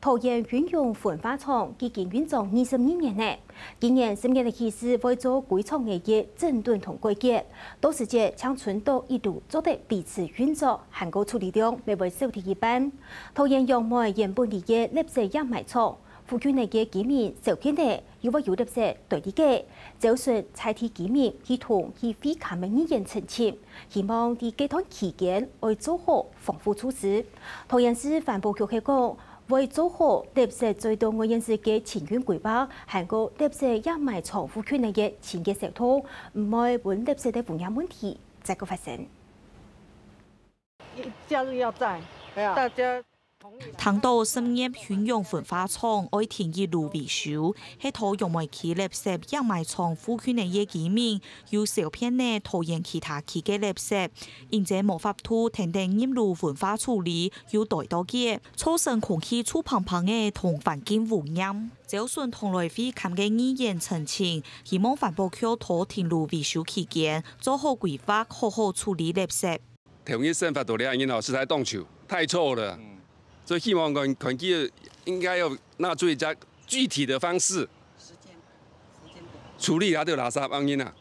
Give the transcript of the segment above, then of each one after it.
桃园运用焚化厂已经运作二十二年了，今年十月的开始会做规厂的业整顿同改革，到时节将村道一度做得彼此运作，含过处理量未会少提一半。桃园用煤原本的业垃圾掩埋厂，附近的居民受骗的又会有垃圾对地嘅，就算拆体居民系统去非他们意愿澄清，希望在这段期间会做好防护措施。桃园市环保局去讲。为做好特色最多我认识嘅清运规划，韩国垃圾掩埋藏富圈嘅前嘅石头，唔会本垃圾的污染问题再个发生。假日要在，大家。唐岛深夜运用焚化厂爱田一路维修，喺土用煤气垃圾掩埋场附近的业居民，有小片呢拖延其他企嘅垃圾，因这无法土停停引路焚化处理，要待多嘅，造成空气粗胖胖嘅同环境污染。就算同来会看嘅意见澄清，希望环保局拖停路维修期间做好规划，好好处理垃圾。同一生发到两因哦，是在动球，太臭了。所以希望团团结应该要纳出一家具体的方式，处理下啲垃圾原因啊。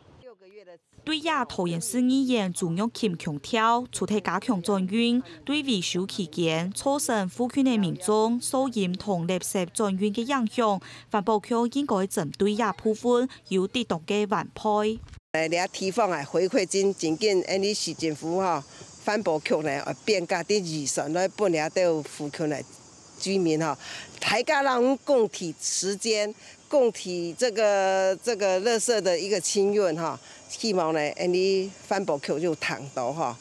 对亚桃园市议员中央勤强调，除体加强转运，对维修期间造成附近的民众受严同垃圾转运嘅影响，环保局应该针对亚部分有适当嘅反配。诶，你提放啊，回馈金真紧，安尼市政府哈。环保局呢，变价的预算来本来都有附近的居民哈，大家让共体时间，共体这个这个垃圾的一个清运哈，希望呢，安尼环保局就谈到哈。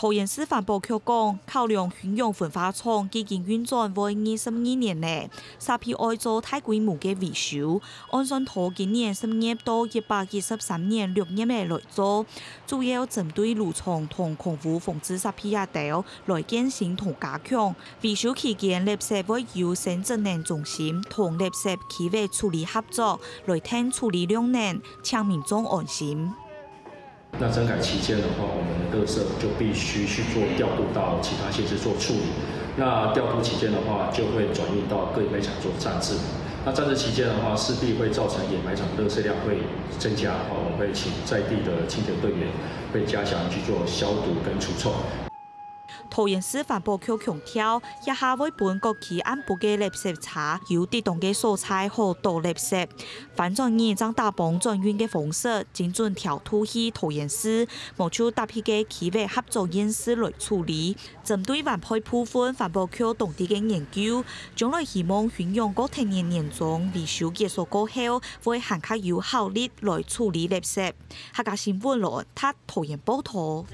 桃园市环保局讲，考量运用焚化厂已经运转为二十二年了，沙皮爱做大规模嘅维修，按算头今年十月到一百二十三年六月嘅来做，主要针对路床同空污防治沙皮亚条来进行同加强。维修期间，垃圾会由省职能中心同垃圾企业处理合作，来听处理量能，让民众安心。那整改期间的话，我们的垃圾就必须去做调度到其他县市做处理。那调度期间的话，就会转运到各掩埋场做暂置。那暂置期间的话，势必会造成掩埋场垃圾量会增加。我们会请在地的清洁队员会加强去做消毒跟除臭。桃园市环保局强调，一下会本国旗按部嘅垃圾查，有地动嘅蔬菜和倒垃圾，反正以将大泵转运嘅方式，精准调吐去桃园市，冒出大批嘅企业合作因素来处理。针对环配部分，环保局当地嘅研究，将来希望运用各天年年中维修结束过后，会更加有效率来处理垃圾。客家新闻罗他桃园报道。